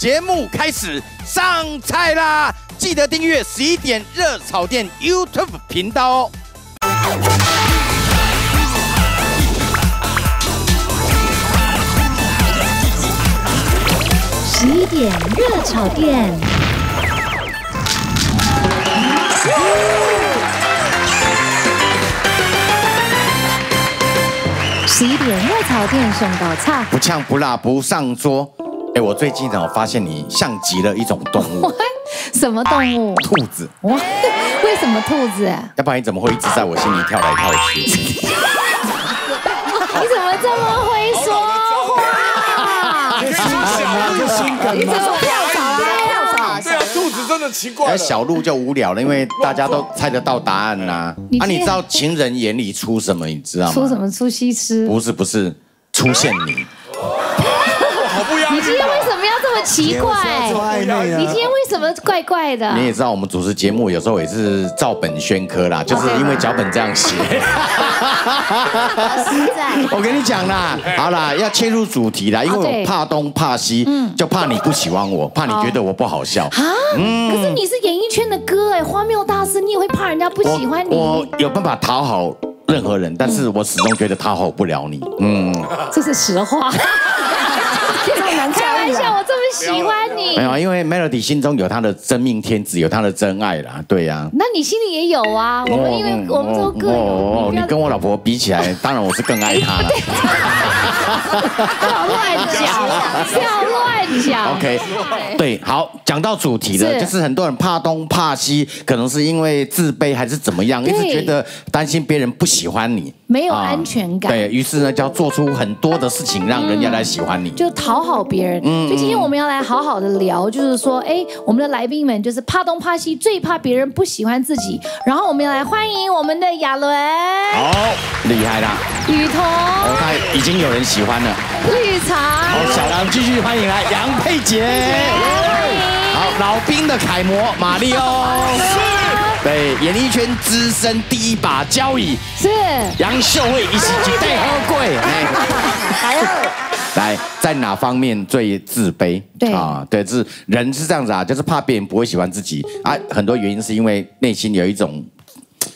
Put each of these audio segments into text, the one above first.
节目开始上菜啦！记得订阅十一点热炒店 YouTube 频道哦。十一点热炒店。十一点热炒店送到菜。不呛不辣不上桌。哎，我最近呢，我发现你像极了一种动物，什么动物？兔子。哇，为什么兔子？要不然你怎么会一直在我心里跳来跳去？你怎么这么会说话？心梗啊，就心梗你怎么跳槽啊？跳槽？对啊，兔子真的奇怪。小鹿就无聊了，因为大家都猜得到答案呐、啊。你知道情人眼里出什么？你知道吗？出什么出西施？不是不是，出现你。你今天为什么要这么奇怪？你今天为什么怪怪的？你也知道，我们主持节目有时候也是照本宣科啦，就是因为脚本这样写。我跟你讲啦，好啦，要切入主题啦，因为我怕东怕西，就怕你不喜欢我，怕你觉得我不好笑。啊！可是你是演艺圈的歌哎，荒谬大师，你也会怕人家不喜欢你我？有办法讨好任何人，但是我始终觉得讨好不了你。嗯，这是实话。开玩笑，我这么喜欢你没，有，因为 Melody 心中有他的真命天子，有他的真爱啦。对呀、那你心里也有啊？我们因为我们都各有，哦，你跟我老婆比起来，当然我是更爱她了。不要乱讲，不要乱讲。OK，对，好，讲到主题了，就是很多人怕东怕西，可能是因为自卑还是怎么样，一直觉得担心别人不喜欢你，没有啊安全感。对于是呢，就要做出很多的事情，让人家来喜欢你。就讨好别人，嗯所以今天我们要来好好的聊，就是说，哎，我们的来宾们就是怕东怕西，最怕别人不喜欢自己。然后我们要来欢迎我们的亚伦、好，厉害啦！雨桐、哦，他已经有人喜欢了。绿茶，好，小狼继续欢迎来杨佩杰。好，老兵的楷模马里奥。对，演艺圈资深第一把交椅是杨秀慧一起举带喝贵。哎，来，在哪方面最自卑？对啊，对，是人是这样子啊，就是怕别人不会喜欢自己啊。很多原因是因为内心有一种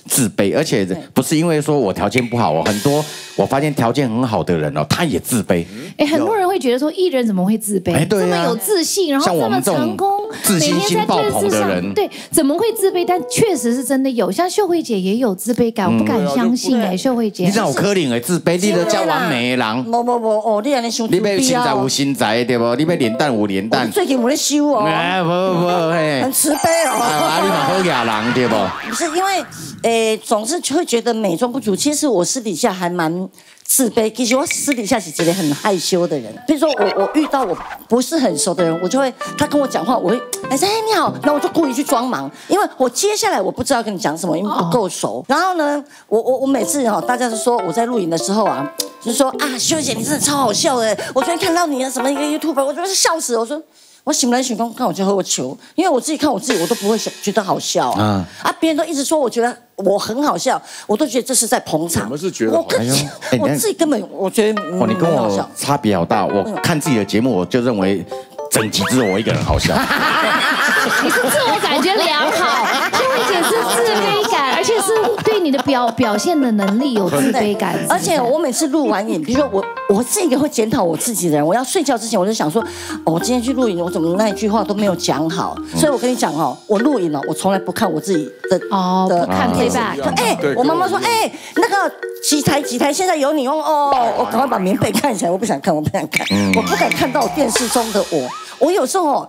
自卑，而且不是因为说我条件不好哦，很多我发现条件很好的人哦，他也自卑。哎，很多人会觉得说，艺人怎么会自卑？哎对啊这么有自信，然后像这么成功，自信心爆棚的人对，怎么会自卑？但确实是真的有，像秀慧姐也有自卑感，我不敢相信哎，秀慧姐你知道有可能会自卑，你都叫完美的人，无无无哦，你安尼想你要身材有哦。身材对不？你要脸蛋有脸蛋。最近有咧修哦，哎，不不嘿，很慈悲啊，哦。你嘛好亚人对不？不是因为，诶，总是会觉得美中不足。其实我私底下还蛮自卑，其实我私底下是觉得很害羞的人。比如说我我遇到我不是很熟的人，我就会他跟我讲话，我会哎哎你好，然后我就故意去装忙，因为我接下来我不知道跟你讲什么，因为不够熟。然后呢，我我我每次哈，大家都说我在录影的时候啊，就说啊，秀姐你真的超好笑的，我昨天看到你的什么一个 YouTube，我真的是笑死了，我说。我醒来醒光看我就和我求，因为我自己看我自己，我都不会想觉得好笑啊。啊，别人都一直说我觉得我很好笑，我都觉得这是在捧场。我们是觉得我跟 哎呦哎我自己根本我觉得哦，你跟我。差别好大。我看自己的节目，我就认为整集只有我一个人好笑。你是自我感觉良好，秀慧姐是自卑感，而且是对你的表表现的能力有自卑感，而且我每次录完影，比如说我我是一个会检讨我自己的人，我要睡觉之前我就想说，哦，我今天去录影，我怎么那一句话都没有讲好？所以我跟你讲哦，我录影哦，我从来不看我自己的哦的看 playback 哎，我妈妈说，哎，那个几台几台现在有你哦，哦，我赶快把棉被看起来，我不想看，我不想看，我不敢看到电视中的我，我有时候哦。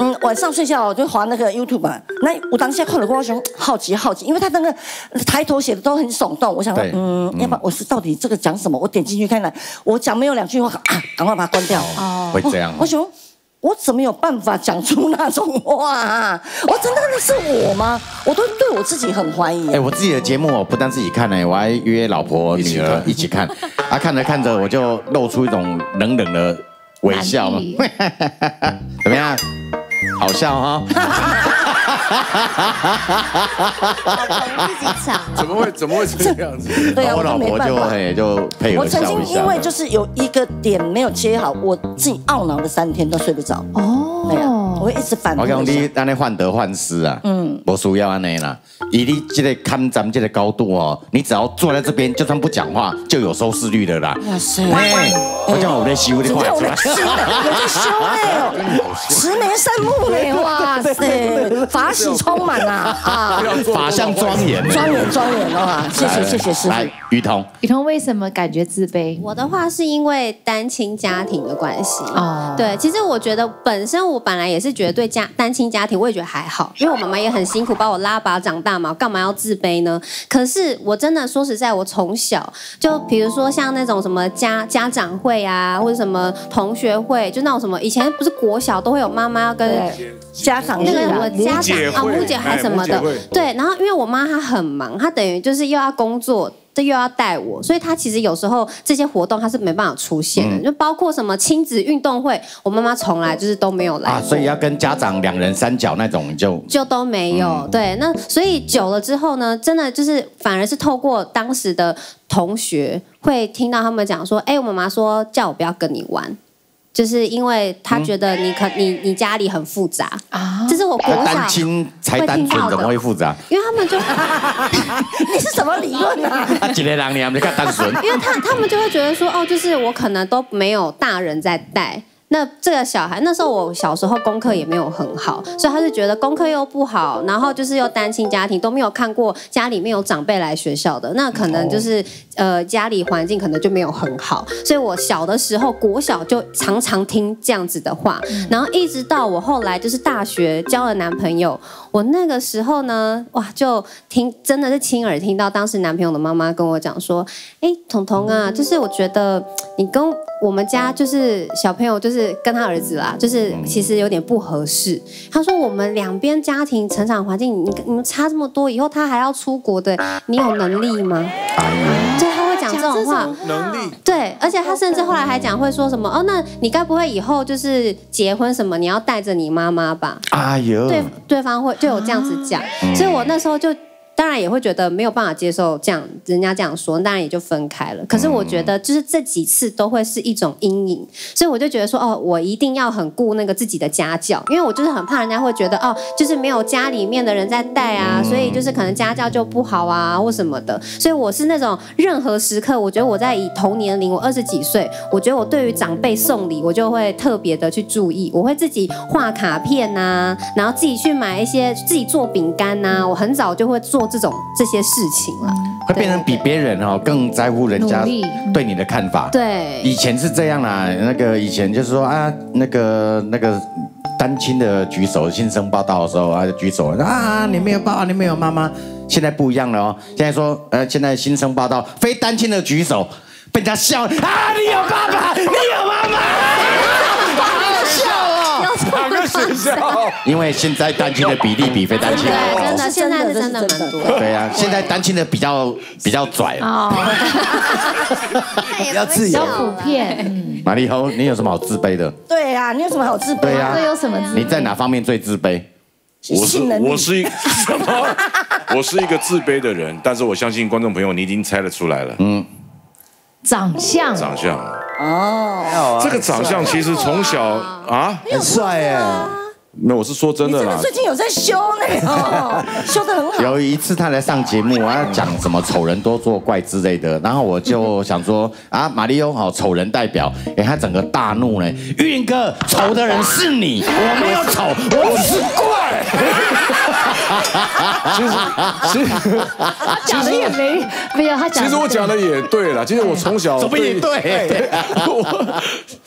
嗯，晚上睡觉我就滑那个 YouTube 嘛，那我当下看了过后，想好奇好奇，因为他那个抬头写的都很耸动，我想说，嗯，要不然我是到底这个讲什么？我点进去看看，我讲没有两句话，啊，赶快把它关掉。哦会这样我想，我怎么有办法讲出那种话啊？我真的那是我吗？我都对我自己很怀疑。哎，我自己的节目我，不但自己看呢，我还约老婆、女儿一起看。啊，看着看着我就露出一种冷冷的微笑嘛，怎么样？好笑哈、自己抢。怎么会怎么会这样子？对啊，我老婆就办法。嘿就配合我曾经笑一下。因为就是有一个点没有接好，我自己懊恼了三天都睡不着。哦对啊，我哦，会一直反复我讲。你安尼患得患失啊，嗯，不需要安尼啦。以你这个看咱们这个高度哦，你只要坐在这边，就算不讲话，就有收视率的啦。哇塞！嘿，我讲我在修，你今天我看得出在来。修呢，有在修嘞，慈眉善目嘞，哇塞，法喜充满啊啊！法相庄严。庄严庄严啊！谢谢谢谢师傅。来，雨桐，雨桐为什么感觉自卑？我的话是因为单亲家庭的关系。哦，对，其实我觉得本身我本来也是觉得对家单亲家庭，我也觉得还好，因为我妈妈也很辛苦把我拉拔长大嘛，干嘛要自卑呢？可是我真的说实在，我从小就比如说像那种什么家家长会啊，或者什么同学会，就那种什么以前不是国小都会有妈妈要跟，家长那个什么家长啊母姐还什么的对，然后因为我妈她很忙，她等于就是又要工作。这又要带我，所以他其实有时候这些活动他是没办法出现的，就包括什么亲子运动会，我妈妈从来就是都没有来啊，所以要跟家长两人三角那种就就都没有。对，那所以久了之后呢，真的就是反而是透过当时的同学会听到他们讲说，哎，我妈妈说叫我不要跟你玩。就是因为他觉得你可你你家里很复杂啊这是我国小单小亲才单纯，怎么会复杂？因为他们就 你是什么理论啊？啊，几个人你还没看单纯，因为他他们就会觉得说，哦，就是我可能都没有大人在带。那这个小孩那时候我小时候功课也没有很好，所以他是觉得功课又不好，然后就是又单亲家庭都没有看过家里面有长辈来学校的，那可能就是、呃家里环境可能就没有很好，所以我小的时候国小就常常听这样子的话，然后一直到我后来就是大学交了男朋友，我那个时候呢，哇，就听真的是亲耳听到当时男朋友的妈妈跟我讲说，哎，彤彤啊，就是我觉得你跟我们家就是小朋友，就是跟他儿子啦，就是其实有点不合适。他说我们两边家庭成长环境，你你们差这么多，以后他还要出国的，你有能力吗？就他会讲这种话。能力对，而且他甚至后来还讲会说什么哦，那你该不会以后就是结婚什么，你要带着你妈妈吧？哎呦，对对方会就有这样子讲，所以我那时候就当然也会觉得没有办法接受这样人家这样说，当然也就分开了。可是我觉得就是这几次都会是一种阴影，所以我就觉得说哦，我一定要很顾那个自己的家教，因为我就是很怕人家会觉得哦，就是没有家里面的人在带啊，所以就是可能家教就不好啊或什么的。所以我是那种任何时刻，我觉得我在以同年龄，我二十几岁，我觉得我对于长辈送礼，我就会特别的去注意，我会自己画卡片呐、然后自己去买一些自己做饼干呐、我很早就会做这种这些事情了。会变成比别人哦更在乎人家对你的看法。对，以前是这样啦，那个以前就是说啊，那个那个单亲的举手，新生报道的时候啊，举手啊，你没有爸爸，你没有妈妈。现在不一样了哦，现在说呃，现在新生报道，非单亲的举手，被人家笑啊，你有爸爸，你有妈妈。因为现在单亲的比例比非单亲真。的，现在是真的蛮多的。对啊，现在单亲的比较比较拽。哦，比较自由普遍。嗯，玛丽后，你有什么好自卑的？对啊，你有什么好自卑？对啊、这有什么你在哪方面最自卑？我是我是一什么？我是一个自卑的人，但是我相信观众朋友你已经猜得出来了，嗯长相，长相。哦，这个长相其实从小啊，很帅哎，没有，我是说真的啦你，最近有在修呢，哦，修的很好。有一次他来上节目，啊，讲什么丑人多作怪之类的，然后我就 想说啊，马里欧好丑人代表，哎，他整个大怒呢，玉林哥，丑的人是你，我没有丑，我是怪。其实其实讲的也没没有他讲。其实我讲的也对了，其实我从小怎么也对，我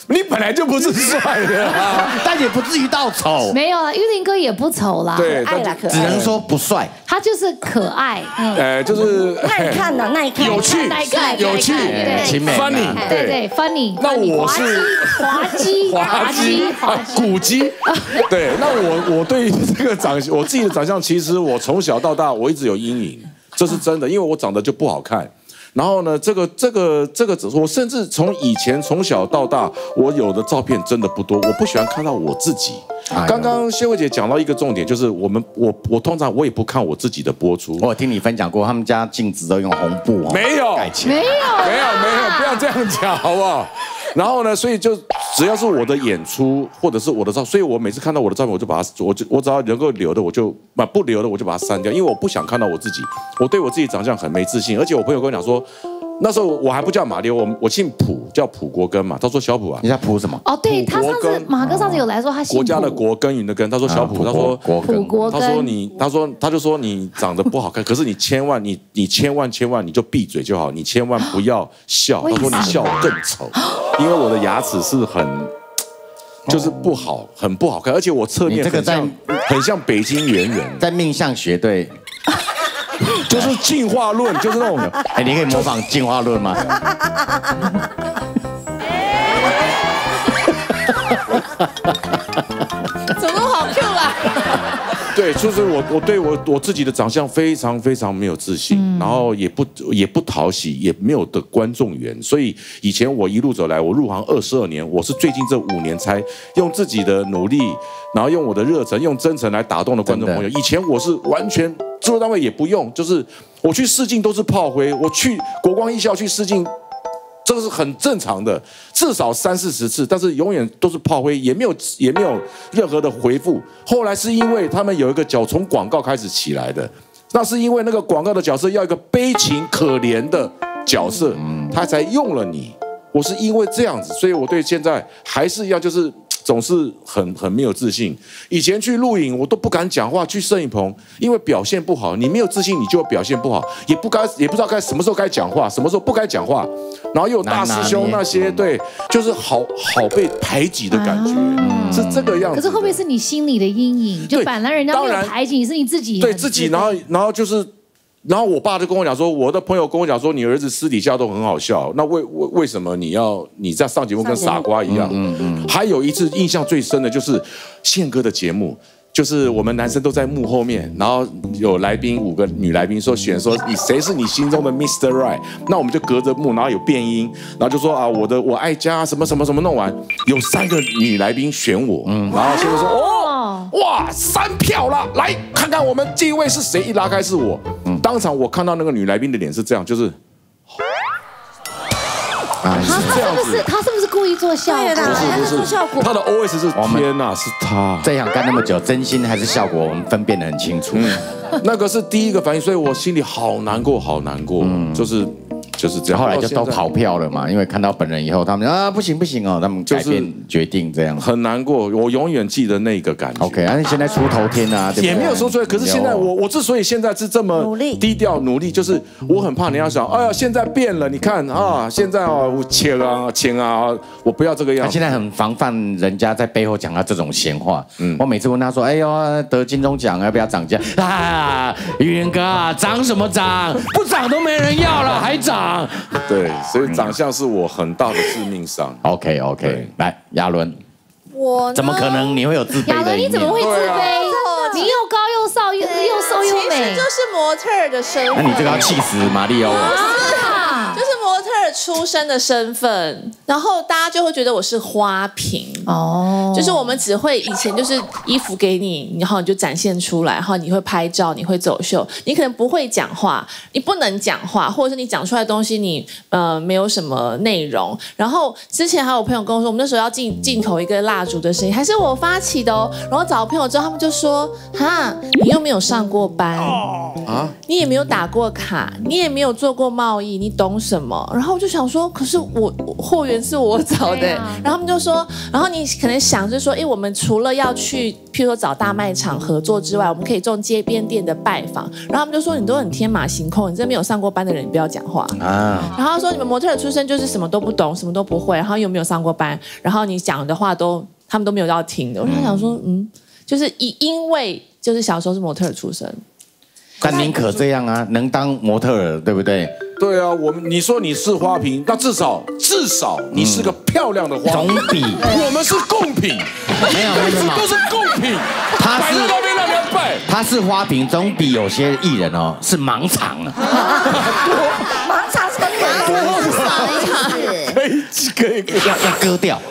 你本来就不是帅的啊，但也不至于到丑，没有啊，玉林哥也不丑啦，对，爱啦，可。只能说不帅。他就是可爱，嗯，呃，就是耐看的，耐看。有趣耐看有趣对 funny，对对，funny。那我是滑稽，滑稽 滑稽，古鸡。对，那我我对这个长我自己的长相，其实我从小到大我一直有阴影，这是真的，因为我长得就不好看。然后呢，这个这个这个，我甚至从以前从小到大，我有的照片真的不多，我不喜欢看到我自己。刚刚谢慧姐讲到一个重点，就是我们我我通常我也不看我自己的播出，我有听你分享过，他们家镜子都用红布哦，没有盖起来。没有，没有没有，不要这样讲好不好？然后呢，所以就只要是我的演出或者是我的照，所以我每次看到我的照片，我就把它，我就我只要能够留的，我就把不留的我就把它删掉，因为我不想看到我自己，我对我自己长相很没自信，而且我朋友跟我讲说，那时候我还不叫马六，我我姓普，叫普国根嘛，他说小普啊你。叫普什么？哦，对他上次马哥上次有来说他姓国家的卜国耕耘的耕，他说小卜，啊他说国根他说，你，他说他就说你长得不好看，可是你千万你你千万千万你就闭嘴就好，你千万不要笑。他说你笑更丑，因为我的牙齿是很。就是不好，很不好看，而且我侧面你这个很像很像北京猿人，在命相学对，就是进化论，就是那种 哎，你可以模仿进化论吗？对，就是我我对我我自己的长相非常非常没有自信，然后也不也不讨喜，也没有的观众缘，所以以前我一路走来，我入行二十二年，我是最近这五年才用自己的努力，然后用我的热忱、用真诚来打动了观众朋友。以前我是完全制作单位也不用，就是我去试镜都是炮灰，我去国光艺校去试镜。这个是很正常的，至少三四十次，但是永远都是炮灰，也没有也没有任何的回复。后来是因为他们有一个角从广告开始起来的，那是因为那个广告的角色要一个悲情可怜的角色，他才用了你。我是因为这样子，所以我对现在还是一样，就是总是很很没有自信。以前去录影我都不敢讲话，去摄影棚，因为表现不好，你没有自信，你就会表现不好，也不该也不知道该什么时候该讲话，什么时候不该讲话，然后又有大师兄那些，对，就是好好被排挤的感觉，是这个样子。可是会不会是你心里的阴影？就对本来人家没有排挤，是你自己对自己，然后然后就是，然后我爸就跟我讲说，我的朋友跟我讲说，你儿子私底下都很好笑，那为为为什么你要你在上节目跟傻瓜一样？嗯嗯。还有一次印象最深的就是宪哥的节目。就是我们男生都在幕后面，然后有来宾五个女来宾说选说你谁是你心中的 Mr. Right，那我们就隔着幕，然后有变音，然后就说啊我的我爱家什么什么什么弄完，有三个女来宾选我，嗯，然后宪哥说哦哇，三票啦！来看看我们这一位是谁？一拉开是我，当场我看到那个女来宾的脸是这样，就是啊，他他是不是他是不是故意做效果？不是不是效果？是，他的 OS 是天哪，是他，这样干那么久，真心还是效果，我们分辨得很清楚。那个是第一个反应，所以我心里好难过，好难过，就是就是这样。后来就都到现在跑票了嘛，因为看到本人以后，他们啊不行不行哦，他们改变决定这样。很难过，我永远记得那个感觉。OK，而且现在出头天啊，对对也没有说出来，可是现在我我之所以现在是这么努力低调努力，就是我很怕你要想，哎呀，现在变了，你看啊，现在啊，我钱啊钱啊，我不要这个样子他现。在很防范人家在背后讲他这种闲话。嗯，我每次问他说：“哎呦，得金钟奖要不要涨价？”啊，玉元哥啊，涨什么涨？不涨都没人要了，还涨对，所以长相是我很大的致命伤。？OK OK，来，亚伦，我怎么可能你会有自亚伦，卑的亚伦你怎么？会自卑？你又高又瘦又又瘦又美其实，就是模特儿的身份。那你这个要气死马里奥哦！啊就是模特出身的身份，然后大家就会觉得我是花瓶。哦，就是我们只会以前就是衣服给你，然后你就展现出来，然后你会拍照，你会走秀，你可能不会讲话，你不能讲话，或者是你讲出来的东西你呃没有什么内容。然后之前还有朋友跟我说，我们那时候要进进口一个蜡烛的声音，还是我发起的哦。然后找朋友之后，他们就说：哈，你又没有上过班啊，你也没有打过卡，你也没有做过贸易，你懂什么？然后我就想说，可是我我货源是我找的、然后他们就说，然后你可能想就是说，哎，我们除了要去，譬如说找大卖场合作之外，我们可以这种街边店的拜访。然后他们就说，你都很天马行空，你这没有上过班的人，你不要讲话。啊，然后他说你们模特儿出身就是什么都不懂，什么都不会，然后又没有上过班，然后你讲的话都他们都没有要听的。我就想说，嗯，就是因因为就是小时候是模特儿出身，但宁可这样啊，能当模特儿，对不对？对啊，我们你说你是花瓶，那至少至少你是个漂亮的花瓶总瓶。比 我们是贡品，没有没有都是贡品，他是摆在那边让人拜。他是花瓶，总比有些艺人哦是盲场啊。盲场可以可以可以，要要割掉，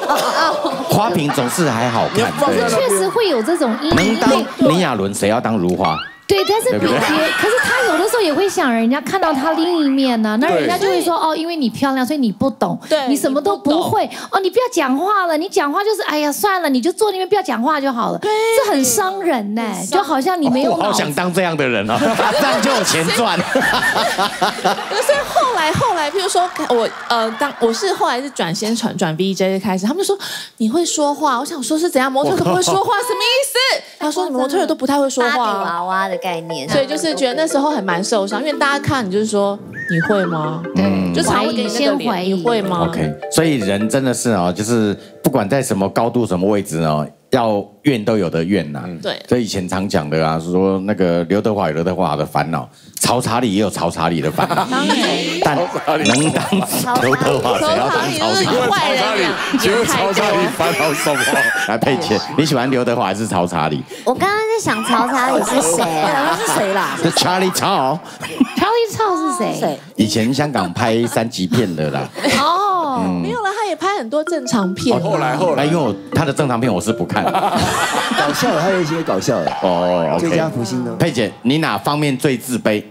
花瓶总是还好看，对。确实会有这种能当因为倪亚伦，谁要当如花？对，但是别对不对？别，可是他有的时候也会想人家看到他另一面呢、那人家就会说哦，因为你漂亮，所以你不懂，对你什么都不会。哦，你不要讲话了，你讲话就是哎呀算了，你就坐那边不要讲话就好了，这很伤人呢、就好像你没有我好想当这样的人哦，这样就有钱赚。所以后来后来，譬如说我呃，当我是后来是转先转转 VJ 开始，他们就说你会说话，我想说是怎样，模特可不会说话什么意思？他说模特儿都不太会说芭比话啊，娃娃的概念，所以就是觉得那时候很蛮受伤，因为大家看你就是说你会吗？对就常会给你那个脸，先怀疑你会吗 OK，所以人真的是哦，就是不管在什么高度、什么位置哦，要怨都有的怨呐、对所以以前常讲的啊，是说那个刘德华有刘德华的烦恼，曹查理也有曹查理的烦恼。但能当刘德华，谁要当曹查理？坏人呀请问曹查理烦恼什么？来佩姐，你喜欢刘德华还是曹查理？我刚刚在想曹操你是谁啊？是谁啦？是 Charlie 曹，Charlie Chow 是谁？以前香港拍三级片的啦。哦，没有了，他也拍很多正常片啊。后来后来，因为我他的正常片我是不看。搞笑的，还有一些搞笑的。哦最佳，OK。福星呢？佩姐，你哪方面最自卑？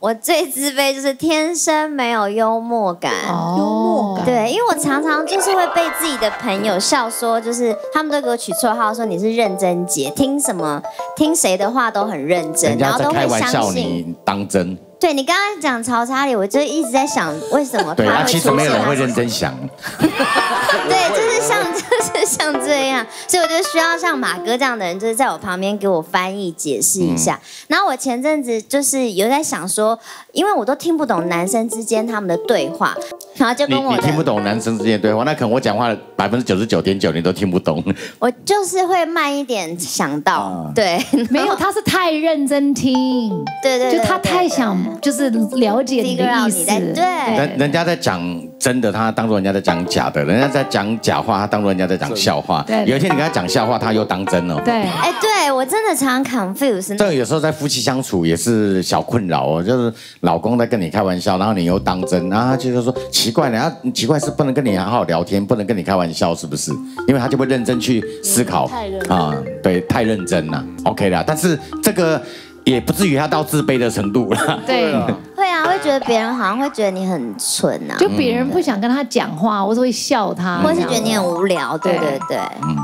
我最自卑就是天生没有幽默感。幽默感，对，因为我常常就是会被自己的朋友笑说，就是他们都给我取绰号说你是认真姐，听什么听谁的话都很认真，然后都会在开玩笑，相信。你当真？对你刚刚讲曹查理，我就一直在想为什么对啊，他会其实没有人会认真想。对，就是像 就是像这样，所以我就需要像马哥这样的人，就是在我旁边给我翻译解释一下。然后我前阵子就是有在想说，因为我都听不懂男生之间他们的对话，然后就跟我听不懂男生之间的对话，那可能我讲话百分之九十九点九你都听不懂。我就是会慢一点想到，啊。对，没有，他是太认真听，对对对，就他太想就是了解你的 figure 意思，对。人人家在讲真的，他当做人家在讲假的；人家在讲假话，他当做人家在讲笑话。对有一天你跟他讲笑话，他又当真了。对，哎，对我真的常常 confuse，这个有时候在夫妻相处也是小困扰哦，就是老公在跟你开玩笑，然后你又当真，然后他就是说奇怪了，他奇怪是不能跟你好好聊天，不能跟你开玩笑，是不是？因为他就会认真去思考太认真啊，对，太认真了，OK 啦。但是这个也不至于他到自卑的程度了。对，会啊，会觉得别人好像会觉得你很蠢啊，就别人不想跟他讲话，或者会笑他，或是觉得你很无聊，对对。对嗯。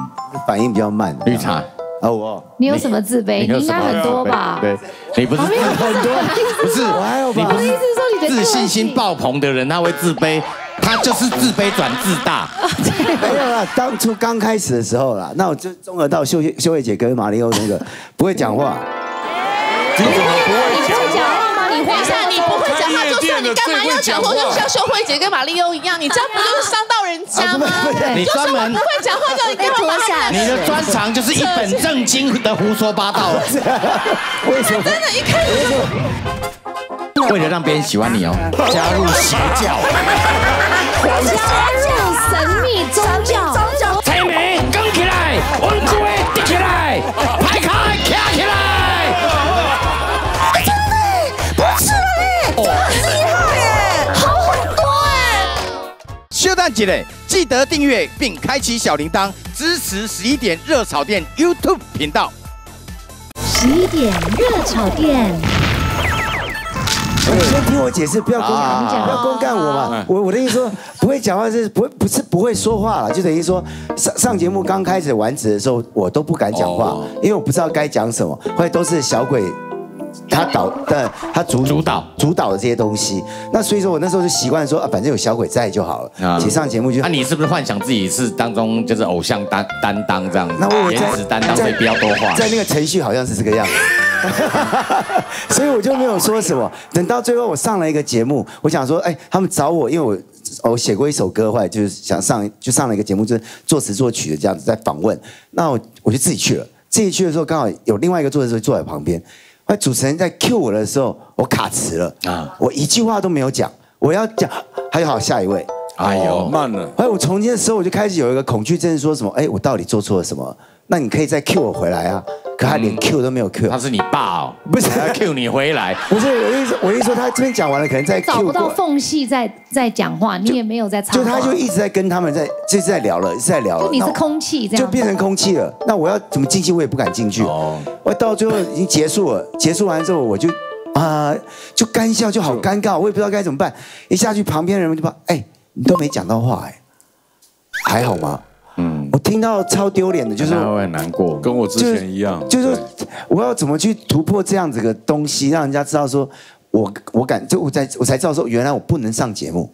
反应比较慢。绿茶，啊，我。你有什么自卑？应该很多吧？对，你不是有很多，不是，我还有吧。你不是我的意思是说你的自信心爆棚的人，他会自卑，他就是自卑转自大。没有啦，当初刚开始的时候啦，那我就综合到秀秀慧姐跟马里奥那个不会讲话，你怎么不会你讲会讲话吗？你会等一下，你不会讲话就算，你干嘛要讲话就像秀慧姐跟马丽欧一样？你这样不就是伤到人家吗？你专门不会讲话叫你干嘛被拖下骂人？你的专长就是一本正经的胡说八道，为什么？真的，一开始就为了让别人喜欢你哦，加入邪教。加入神秘宗教，记得订阅并开启小铃铛，支持十一点热炒店 YouTube 频道。十一点热炒店，你先听我解释，不要公啊不要公干我嘛。我我的意思说，不会讲话是不会不是不会说话了，就等于说上上节目刚开始玩子的时候，我都不敢讲话哦，因为我不知道该讲什么，后来都是小鬼。他导的，他主主导主导的这些东西，那所以说我那时候就习惯说啊，反正有小鬼在就好了。啊其实上节目就那、你是不是幻想自己是当中就是偶像担担当这样子？那我颜值担当，在所以不要多话。在那个程序好像是这个样子，所以我就没有说什么。等到最后我上了一个节目，我想说，哎，他们找我，因为我我写过一首歌，后来就是想上就上了一个节目，就是作词作曲的这样子在访问。那我我就自己去了，自己去的时候刚好有另外一个作词坐在旁边，后来主持人在 cue 我的时候，我卡词了啊啊，我一句话都没有讲，我要讲，还有好下一位。哎呦，哦慢了。哎我从今的时候，我就开始有一个恐惧症，说什么？哎，我到底做错了什么？那你可以再 cue 我回来啊。可可他连 Q 都没有 Q，他是你爸哦，不是他要 Q 你回来。不是我意思，我意思说他这边讲完了，可能在 Q 找不到缝隙在在讲话，你也没有在插就，他就一直在跟他们在就是在聊了，一直在聊了。就你是空气这样，就变成空气了。那我要怎么进去，我也不敢进去。哦我到最后已经结束了，结束完之后我就啊、就干笑，就好尴尬，我也不知道该怎么办。一下去，旁边的人们就把哎，你都没讲到话哎，还好吗？嗯，我听到超丢脸的，就是他会很难过。跟我之前一样，就是我要怎么去突破这样子的东西，让人家知道说，我我敢，就我才我才知道说，原来我不能上节目，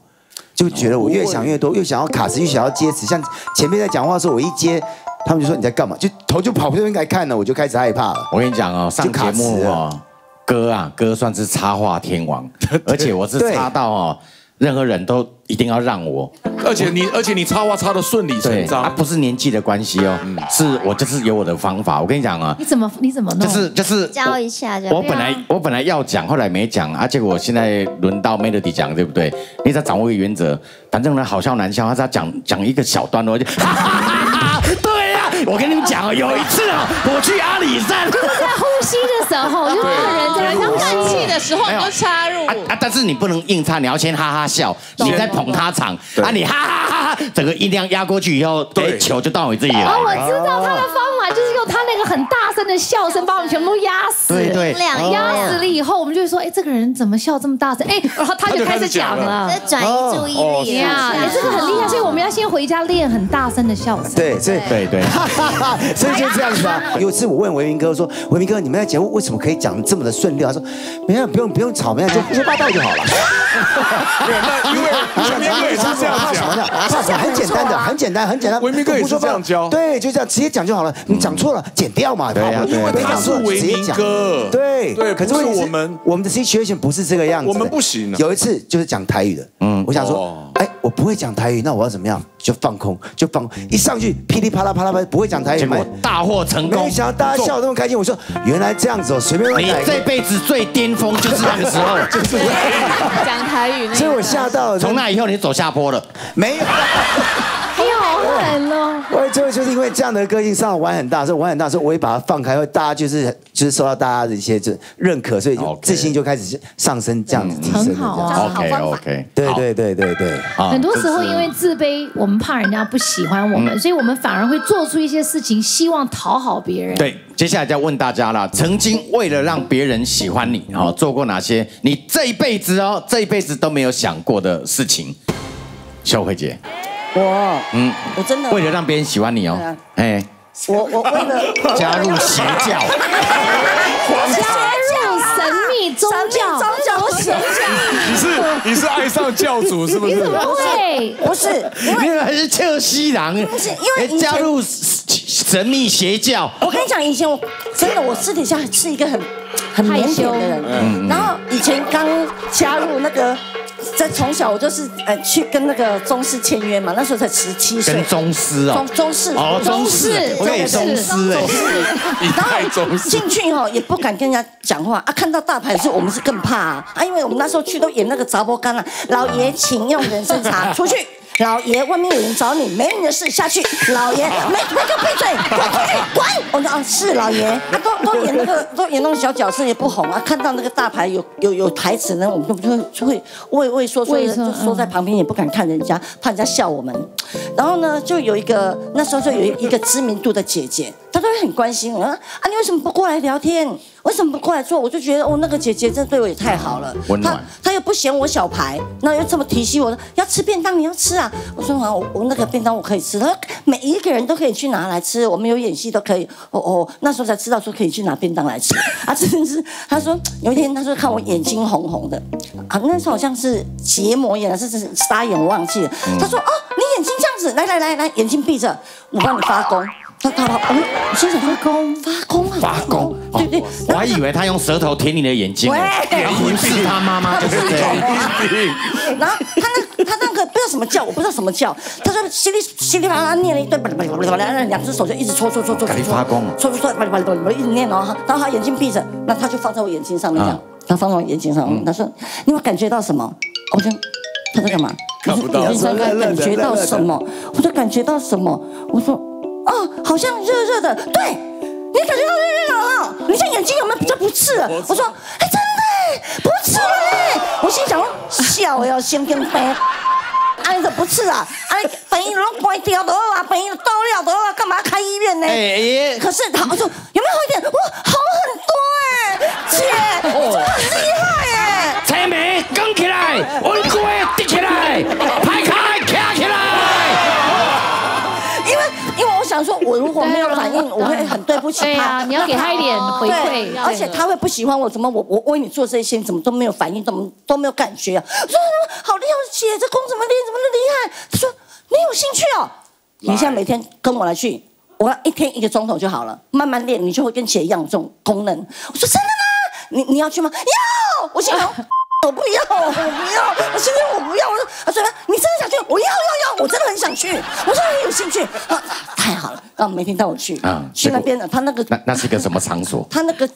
就觉得我越想越多，越想要卡词，越想要接词。像前面在讲话的时候，我一接，他们就说你在干嘛，就头就跑这边来看了，我就开始害怕了。我跟你讲哦，上节目哦，哥啊，哥算是插话天王，而且我是插到哦，任何人都一定要让我。而且你而且你插话插的顺理成，章啊，，不是年纪的关系哦，是我就是有我的方法。我跟你讲啊，你怎么你怎么弄？就是就是教一下这样我本来我本来要讲，后来没讲啊，结果我现在轮到 Melody 讲，对不对？你只要掌握一个原则，反正呢好笑难笑，他只要讲讲一个小段落就哈哈哈哈。对呀、我跟你们讲哦，有一次哦，我去阿里山。就是在呼吸的时候，就是那个人在那当呼吸叹气的时候你就插入啊，啊！但是你不能硬插，你要先哈哈笑，你再捧他场啊！你哈哈哈哈，整个音量压过去以后，对哎，球就到你自己哦，了。我知道他的方法就是用他那个很大声的笑声把我们全部都压死。对对亮压死了以后，我们就会说，哎，这个人怎么笑这么大声？哎，然后他就开始讲了这。转移注意力呀，了，哎，这个很厉害，所以我们要先回家练很大声的笑声。对，所以对对，所以就这样子啊。有一次我问维明哥说：“维明哥，你们在节目为什么可以讲得这么的顺利？”他说：“没有，不用不用吵，没有就胡说八道就好了。”那因为文明哥也是这样讲，的？怕什么？很简单的，很简单，很简单。维明哥也是这样教对，就这样直接讲就好了。你讲错了，剪掉嘛。对呀对呀没讲错他是维明直接讲哥对对可是我们我们的 situation 不是这个样子。我们不行啊有一次就是讲台语的，嗯，我想说哦，哎，我不会讲台语，那我要怎么样？就放空，就放空。一上去噼里啪啦啪啦啪，不会讲台语，结果大获成功没。想到大家笑得那么开心。我说原来这样子哦，随便乱你。这辈子最巅峰就是那个时候，就是讲台语那所以我吓到了。从那以后你走下坡了。没有，我最后就是因为这样的个性上玩很大，所以玩很大，所以我也把它放开，大家就是就是受到大家的一些这认可，所以就自信就开始上升，这样子提升很好啊 OK OK，对对对对对，很多时候因为自卑，我们怕人家不喜欢我们，所以我们反而会做出一些事情，希望讨好别人。对，接下来就要问大家了，曾经为了让别人喜欢你，哦，做过哪些你这一辈子哦，这一辈子都没有想过的事情？小慧姐，我嗯，我真的。为了让别人喜欢你哦。哎，我我为了。加入邪教，加入神秘宗教，宗教我邪教。你是你是爱上教主 是不是？你怎？么会？不是因为你还是切西郎，是因为加入神秘邪教，我跟你讲，以前我真的我私底下是一个很很腼腆的人，嗯。然后以前刚加入那个。在从小我就是呃去跟那个宗师签约嘛，那时候才十七岁跟。宗师哦宗，宗师哦，宗师，我跟你宗师哎，你太忠实。进去哈也不敢跟人家讲话啊，看到大牌的时候我们是更怕啊，啊因为我们那时候去都演那个杂波干啊，老爷请用人参茶出去。老爷，外面有人找你，没你的事，下去。老爷，没没给我闭嘴，滚出去，滚！我说啊，是老爷，啊都都演那个 都演那种小角色也不红啊，看到那个大牌有有有台词呢，我们就就会就会畏畏缩缩的，缩就缩在旁边，也不敢看人家，怕人家笑我们。然后呢，就有一个那时候就有一个知名度的姐姐，她都会很关心我啊，啊，你为什么不过来聊天？为什么不过来做？我就觉得哦，那个姐姐真的对我也太好了，她她又不嫌我小牌，那又这么提醒我，要吃便当你要吃啊。我说好，我我那个便当我可以吃，她说每一个人都可以去拿来吃，我们有演戏都可以。哦哦，那时候才知道说可以去拿便当来吃 啊，真的是。她说有一天她说看我眼睛红红的，啊，那时候好像是结膜炎还是是沙眼，我忘记了。她说哦，你眼睛这样子，来来来来，眼睛闭着，我帮你发功。他他他，嗯，我心想发功发功啊，发功，对对哦，我还以为他用舌头舔你的眼睛，喂然后是他妈妈就是这样。然后他那他那个不知道什么叫，我不知道什么叫。他说稀里稀里啪啦念了一段，两只手就一直搓搓搓搓搓，赶紧发功搓搓搓，叭叭叭叭一直念哦。然后他眼睛闭着，那他就放在我眼睛上面这样，他放在我眼睛上面，他说你有没有感觉到什么？我说他在干嘛？看不到眼睛上面感觉到什么？我说感觉到什么？我说哦，好像热热的，对。你感觉到热热的，眼睛有没有比较不刺了？我说，哎，真的不刺了嘞！我心想，笑要先跟飞。安怎不刺啊？哎，病医拢关掉的啊，病医到了的啊，干嘛开医院呢？哎可是他我说有没有好一点？哇，好很多哎，姐，你真的很厉害哎！青梅讲起来，温过滴起来，我如果没有反应，我会很对不起他。对啊你要给他一点回馈对而且他会不喜欢我，怎么我我为你做这些，你怎么都没有反应，怎么都没有感觉啊？我说好厉害，姐，这功怎么练，怎么那么厉害？他说你有兴趣哦，你现在每天跟我来去。我要一天一个钟头就好了，慢慢练，你就会跟姐一样有这种功能。我说真的吗？你你要去吗？要！我心想。我不要，我不要，我现在我不要。我说，他说你真的想去？我要要要，我真的很想去。我说你有兴趣啊？太好了，然后每天带我去啊去那边的，他那个那那是一个什么场所？他那个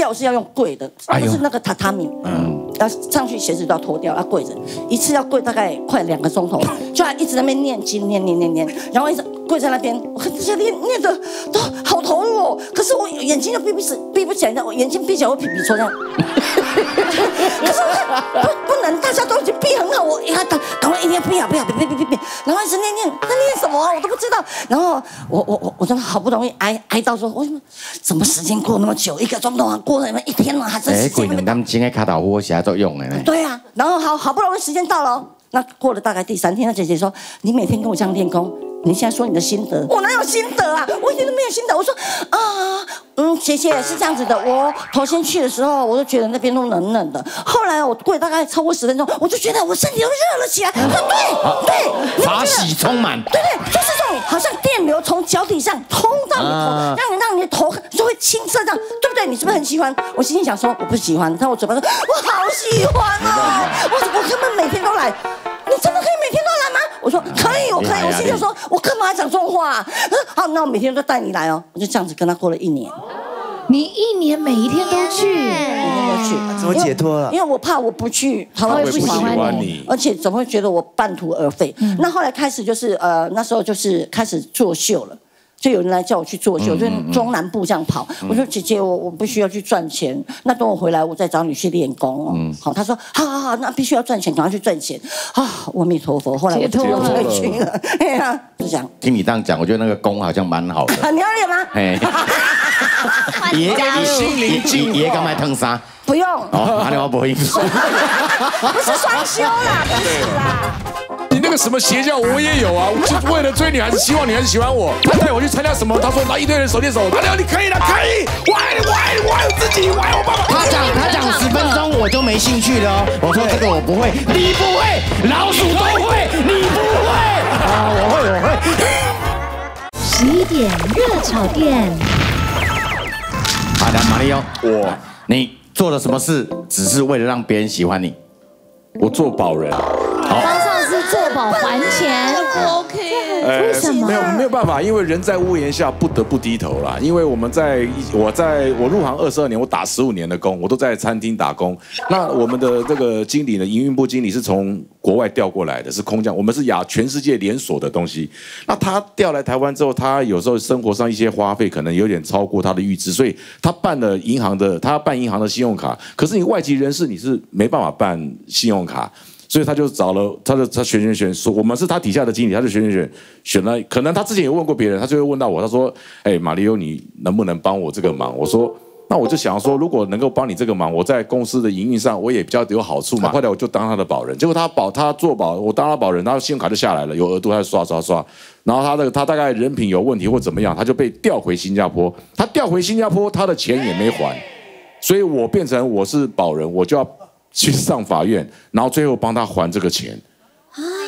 轿是要用跪的，哎不是那个榻榻米，嗯，要上去鞋子都要脱掉，要跪着，一次要跪大概快两个钟头，就还一直在那边念经，念念念念，然后一直跪在那边，我看这些念念的都好投入哦，可是我眼睛又闭不起，闭不起来，我眼睛闭起来会皮皮抽这样，可是我不不能，大家都已经闭很好，我呀赶赶快一定要闭啊，闭啊，闭闭闭闭闭，然后一直念念，在念什么啊我都不知道，然后我我我我真的好不容易挨挨到说，为什么怎么时间过那么久，一个钟头啊，过了一天了，还是哎，时鬼两间那么担金的卡导火下作用的呢。对啊，然后好好不容易时间到了哦，那过了大概第三天，那姐姐说：“你每天跟我这样练功，你现在说你的心得，我哪有心得啊？我一点都没有心得。”我说：“啊，嗯，姐姐是这样子的，我头先去的时候，我就觉得那边都冷冷的，后来我跪大概超过十分钟，我就觉得我身体都热了起来。”我说：“对对，法喜充满。对对，就是这种，好像电流从脚底上通到你头，啊让你让你的头就会清澈这样，对不对？你是不是很喜欢？我心里想说我不喜欢，但我嘴巴说我好喜欢哦，我我根本每天都来。你真的可以每天都？我说可以，我可以。我心里就说，我干嘛讲这种话、啊？他说好，那我每天都带你来哦。我就这样子跟他过了一年，你一年每一天都去，每天都去，怎么解脱了因为我怕我不去，他他会不喜欢你欢你。而且总会觉得我半途而废。那后来开始就是呃，那时候就是开始作秀了。就有人来叫我去做秀，就是中南部这样跑。我说姐姐，我我不需要去赚钱，那等我回来，我再找你去练功哦。好，他说好好好，那必须要赚钱，赶快去赚钱啊！阿弥陀佛，后来我就不用再去了。哎呀，就这样。听你这样讲，我觉得那个功好像蛮好的。啊，你要练吗？嘿，爷加入心灵进爷干嘛腾啥？不用，哦，阿牛不会。不是双休啦，不是啦。你那个什么邪教我也有啊，我就为了追女孩子，希望女孩子喜欢我。他带我去参加什么？他说拿一堆人手牵手，他说你可以了，可以，我爱你，我爱你，我爱我自己，我爱我爸爸。他讲他讲十分钟我就没兴趣了哦。我说这个我不会，你不会，老鼠都会，你不会啊？我会，我会。十一点热炒店。好的，马里奥，我你做了什么事，只是为了让别人喜欢你？我做保人，帮上司做保还钱，不 OK，为什么没有没有办法，因为人在屋檐下不得不低头啦。因为我们在我在我入行二十二年，我打十五年的工，我都在餐厅打工。那我们的这个经理呢，营运部经理是从国外调过来的，是空降，我们是亚全世界连锁的东西。那他调来台湾之后，他有时候生活上一些花费可能有点超过他的预支，所以他办了银行的，他办银行的信用卡。可是你外籍人士你是没办法办信用卡。所以他就找了，他就他选选选，说我们是他底下的经理，他就选选选，选了，可能他之前有问过别人，他就会问到我，他说，哎，马里欧，你能不能帮我这个忙？我说。那我就想说，如果能够帮你这个忙，我在公司的营运上我也比较有好处嘛。后来我就当他的保人，结果他保他做保，我当他保人，然后信用卡就下来了，有额度他就刷刷刷，然后他的他大概人品有问题或怎么样，他就被调回新加坡。他调回新加坡，他的钱也没还，所以我变成我是保人，我就要去上法院，然后最后帮他还这个钱，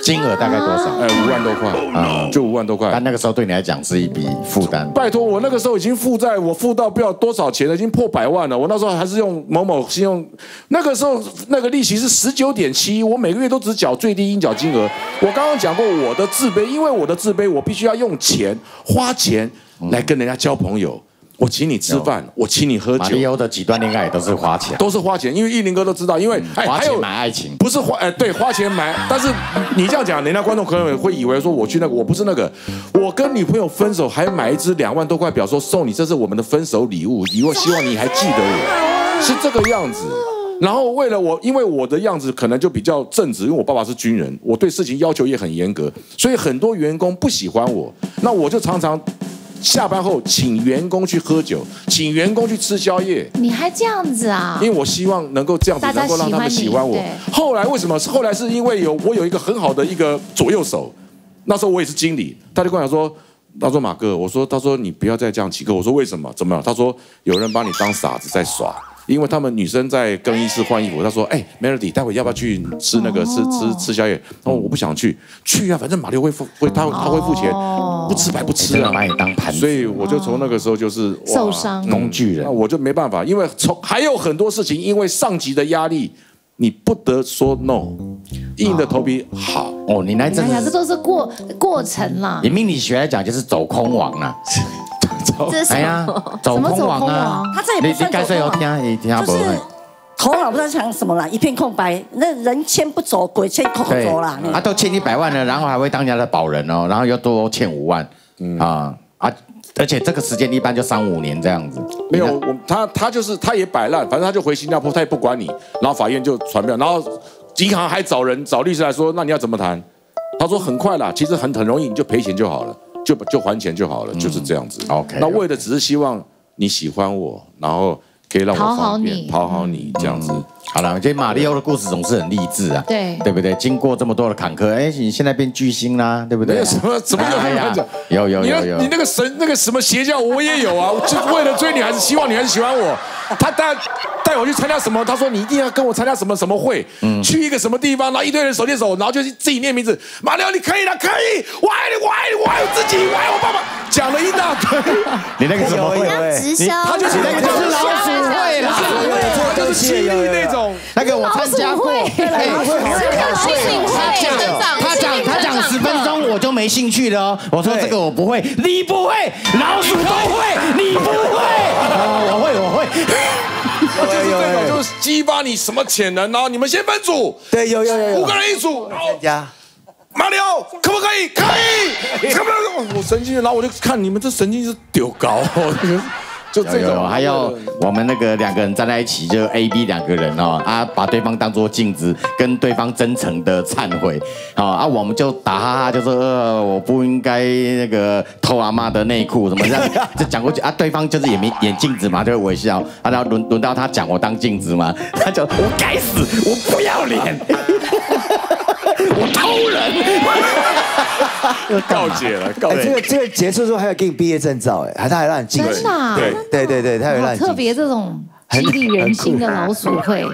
金额大概多少？哎，五万多块啊，就五万多块但。那个时候对你来讲是一笔负担。拜托，我那个时候已经负债，我负到不知道多少钱了，已经破百万了。我那时候还是用某某信用，那个时候那个利息是十九点七，我每个月都只缴最低应缴金额。我刚刚讲过我的自卑，因为我的自卑，我必须要用钱花钱来跟人家交朋友。我请你吃饭，我请你喝酒马里，欧的几段恋爱都是花钱，都是花钱，因为艺林哥都知道，因为哎花钱还有买爱情。不是花，哎，对，花钱买。但是你这样讲，人家观众可能会以为说我去那个，我不是那个。我跟女朋友分手，还买一支两万多块表，说送你，这是我们的分手礼物，以后希望你还记得我，是这个样子。然后为了我，因为我的样子可能就比较正直，因为我爸爸是军人，我对事情要求也很严格，所以很多员工不喜欢我。那我就常常下班后请员工去喝酒，请员工去吃宵夜。你还这样子啊？因为我希望能够这样子，能够让他们喜欢我。后来为什么？后来是因为有我有一个很好的一个左右手，那时候我也是经理，他就跟我讲说。他说马哥，我说他说你不要再这样起课。我说为什么？怎么了？他说有人把你当傻子在耍，因为他们女生在更衣室换衣服。他说哎，Melody，待会要不要去吃那个吃吃吃宵夜？他说我不想去，去啊，反正马六会付会他他会付钱，不吃白不吃啊。把你当盘子，所以我就从那个时候就是哇受伤工具人那。我就没办法，因为从还有很多事情，因为上级的压力，你不得说 no，硬着头皮好。哦，你来真哎呀，这，都是过过程啦以。命理学来讲，就是走空王啊。这是什哎呀么？，走空王什么走空啊王！他这也不算走空听，你听不就是头脑不知道想什么啦，一片空白。那人牵不走，鬼牵口对走啦。啊，都欠一百万了，然后还会当人家的保人哦，然后又多欠五万，啊啊，而且这个时间一般就三五年这样子。没有，我他他就是他也摆烂，反正他就回新加坡，他也不管你，然后法院就传票，然后银行还找人找律师来说，那你要怎么谈？他说很快啦，其实很很容易，你就赔钱就好了，就就还钱就好了，就是这样子。OK，那为的只是希望你喜欢我，然后可以让我讨好方便你讨好你这样子。好了，我觉得马里奥的故事总是很励志啊，对对不对？经过这么多的坎坷，哎，你现在变巨星啦，对不对？没有什么什么有哎呀人讲？有有有有你那个神那个什么邪教我也有啊，就为了追你还是，希望女孩子喜欢我。他带带我去参加什么？他说你一定要跟我参加什么什么会，嗯去一个什么地方，然后一堆人手牵手，然后就是自己念名字。马里奥，你可以的，可以，我爱你，我爱你，我爱我自己，我爱我爸爸，讲了一大堆。你那个什么会？他就是那个就是老鼠会啦，他就是亲密那种。那个我参加过，哎他讲他讲他讲十分钟我就没兴趣了哦。我说这个我不会，你不会，老鼠都会，你不会，哦我会我会。就是这种，就是激发你什么潜能，然后你们先分组，对，有有有有五个人一组，然后加马里奥可不可以？可以，可不可以？我神经，然后我就看你们这神经是丢高，就这种。还有我们那个两个人站在一起，就 A、B 两个人哦，啊，把对方当做镜子，跟对方真诚的忏悔，啊啊，我们就打哈哈，就说呃，我不应该那个偷阿妈的内裤什么这样，就讲过去啊，对方就是也没演镜子嘛，就微笑，啊，然后轮轮到他讲我当镜子嘛，他就我该死，我不要脸，我偷人，告解了，告解，这解个。这个结束之后还有给你毕业证照，哎，还他还让你进去真的啊对，对对对，他有特别这种激励人心的老鼠会。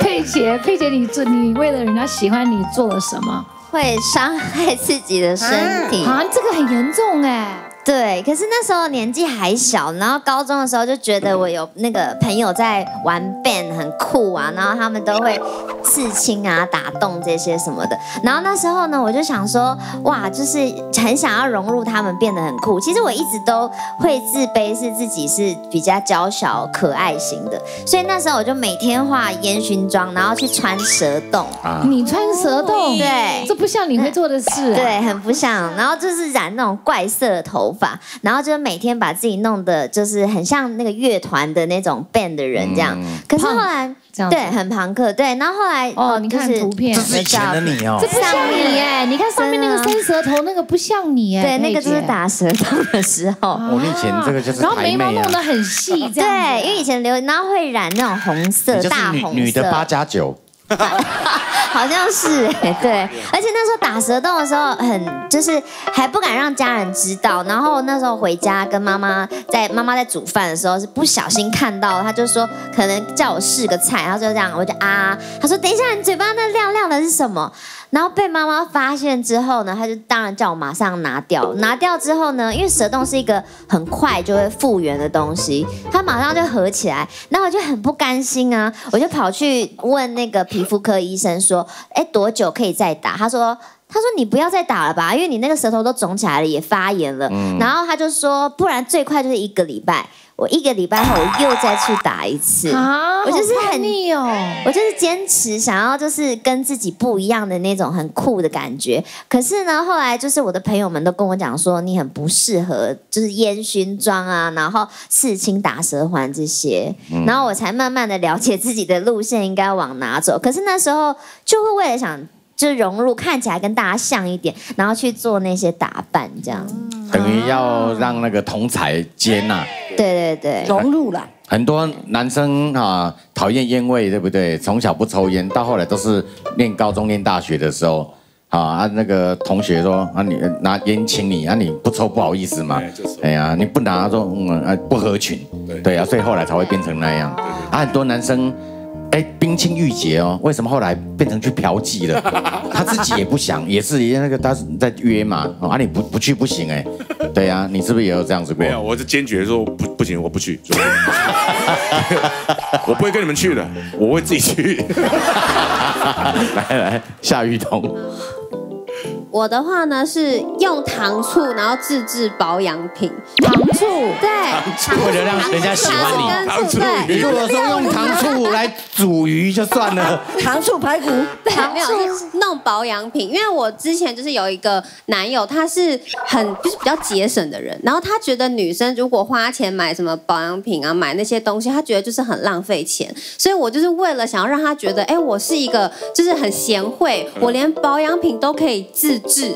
佩姐，佩姐，你做你为了人家喜欢你做了什么？会伤害自己的身体。啊，这个很严重哎。对，可是那时候年纪还小，然后高中的时候就觉得我有那个朋友在玩 band 很酷啊，然后他们都会刺青啊、打洞这些什么的。然后那时候呢，我就想说，哇，就是很想要融入他们，变得很酷。其实我一直都会自卑，是自己是比较娇小可爱型的，所以那时候我就每天化烟熏妆，然后去穿蛇洞。你穿蛇洞，对这不像你会做的事、啊。对，很不像。然后就是染那种怪色的头发，然后就是每天把自己弄得就是很像那个乐团的那种 band 的人这样。可是后来对很朋克，对。然后后来哦，你看就是图片这，是以前的你哦这。不像你哎，你看上面那个伸舌头那个不像你哎，对，那个就是。打舌头的时候。我以前这个就是然后眉毛弄得很细，这样子对，因为以前留，然后会染那种红色大红女女的八色，加九，好像是哎、对。而且那时候打蛇洞的时候很，就是还不敢让家人知道。然后那时候回家跟妈妈在妈妈在煮饭的时候，是不小心看到，她就说可能叫我试个菜，然后就这样，我就啊，她说等一下你嘴巴那亮亮的是什么？然后被妈妈发现之后呢，她就当然叫我马上拿掉。拿掉之后呢，因为蛇洞是一个很快就会复原的东西，它马上就合起来。然后我就很不甘心啊，我就跑去问那个皮肤科医生说：“哎，多久可以再打？”他说。他说你不要再打了吧，因为你那个舌头都肿起来了，也发炎了。然后他就说，不然最快就是一个礼拜，我一个礼拜后我又再去打一次。啊，我就是很。我就是坚持想要就是跟自己不一样的那种很酷的感觉。可是呢，后来就是我的朋友们都跟我讲说，你很不适合就是烟熏妆啊，然后刺青打舌环这些，然后我才慢慢的了解自己的路线应该往哪走。可是那时候就会为了想。就融入，看起来跟大家像一点，然后去做那些打扮，这样。等于要让那个同才接纳。对对对，融入了。很多男生啊讨厌烟味，对不对？从小不抽烟，到后来都是念高中、念大学的时候，啊啊那个同学说啊你拿烟请你啊你不抽不好意思嘛哎呀你不拿说嗯啊不合群，对对啊，所以后来才会变成那样。啊很多男生。哎，冰清玉洁哦，为什么后来变成去嫖妓了？他自己也不想，也是那个他在约嘛，哦啊你不不去不行哎，对呀、你是不是也有这样子过？没有，我是坚决说不不行，我不去，我不会跟你们去的，我会自己去。来来，夏雨桐，我的话呢是用糖醋，然后自制保养品。糖醋，对，为了让人家喜欢你。糖醋跟醋对，如果说用糖醋来煮鱼就算了，糖醋排骨，对，没有弄保养品，因为我之前就是有一个男友，他是很就是比较节省的人，然后他觉得女生如果花钱买什么保养品啊，买那些东西，他觉得就是很浪费钱，所以我就是为了想要让他觉得，哎，我是一个就是很贤惠，我连保养品都可以自质。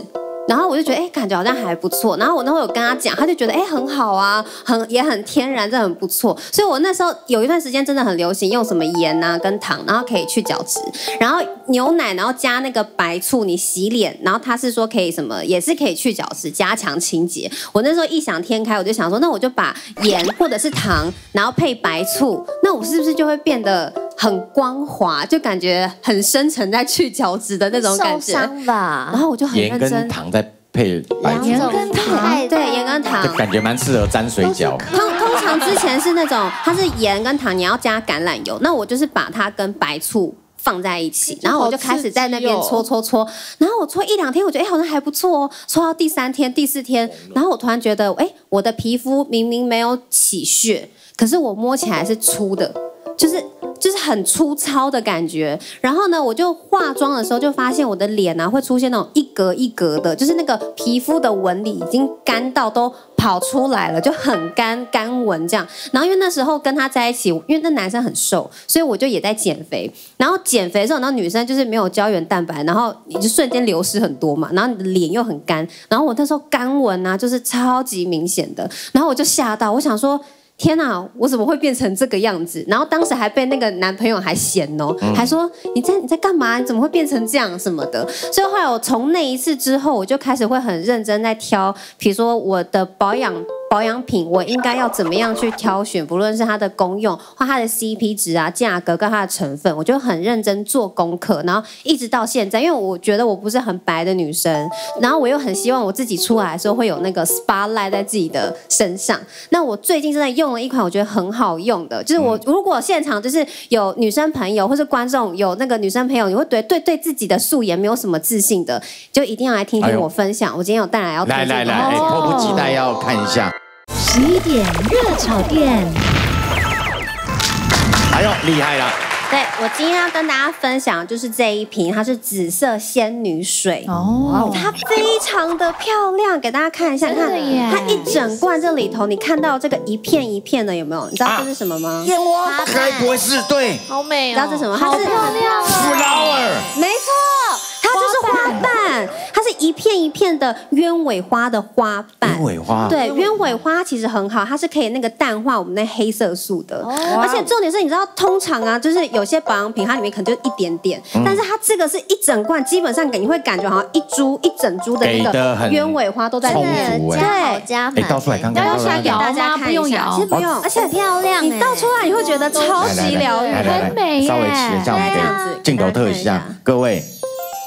然后我就觉得，哎，感觉好像还不错。然后我那会有跟他讲，他就觉得，哎，很好啊，很也很天然，这很不错。所以我那时候有一段时间真的很流行用什么盐啊跟糖，然后可以去角质，然后牛奶，然后加那个白醋，你洗脸，然后他是说可以什么，也是可以去角质，加强清洁。我那时候异想天开，我就想说，那我就把盐或者是糖，然后配白醋，那我是不是就会变得很光滑，就感觉很深沉在去角质的那种感受觉。伤吧然？后我就很盐跟认真。糖在配白醋，对，盐跟糖就。感觉蛮适合沾水饺。通通常之前是那种，它是盐跟糖，你要加橄榄油。那我就是把它跟白醋放在一起，然后我就开始在那边搓搓搓。然后我搓一两天，我觉得哎好像还不错哦。搓到第三天、第四天，然后我突然觉得，哎，我的皮肤明明没有起屑，可是我摸起来是粗的，就是。就是很粗糙的感觉，然后呢，我就化妆的时候就发现我的脸啊会出现那种一格一格的，就是那个皮肤的纹理已经干到都跑出来了，就很干干纹这样。然后因为那时候跟他在一起，因为那男生很瘦，所以我就也在减肥。然后减肥的时候，然后女生就是没有胶原蛋白，然后你就瞬间流失很多嘛，然后你的脸又很干，然后我那时候干纹啊就是超级明显的，然后我就吓到，我想说。天呐，我怎么会变成这个样子？然后当时还被那个男朋友还嫌哦，还说你在你在干嘛？你怎么会变成这样什么的？所以后来我从那一次之后，我就开始会很认真在挑，比如说我的保养。保养品我应该要怎么样去挑选？不论是它的功用或它的 CP 值啊、价格跟它的成分，我就很认真做功课，然后一直到现在，因为我觉得我不是很白的女生，然后我又很希望我自己出来的时候会有那个 spotlight 在自己的身上。那我最近真的用了一款我觉得很好用的，就是我如果现场就是有女生朋友或是观众有那个女生朋友，你会对对对自己的素颜没有什么自信的，就一定要来听听我分享。我今天有带来要来来迫不及待要看一下。十一点热炒店，哎呦，厉害了！对我今天要跟大家分享就是这一瓶，它是紫色仙女水。哦，它非常的漂亮，给大家看一下，看它一整罐这里头，你看到这个一片一片的有没有？你知道这是什么吗？燕窝，该不会是对好美哦！你知道这是什么？好它是漂亮哦！flower？没错，它就是花瓣，它是一片一片的鸢尾花的花瓣。鸢尾花。对，鸢尾花其实很好，它是可以那个淡化我们那黑色素的。而且重点是，你知道，通常啊，就是有些保养品它里面可能就一点点，但是它这个是一整罐，基本上给你会感觉好像一株一整株的那个鸢尾花都在里充面。足哎。加满，倒出来看看，要倒出来看看摇给大家看一下，不用摇其实不用，而且很漂亮你倒出来你会觉得超级疗愈。来来来很美耶。稍微切一下，我们这样子给镜头特一下，各位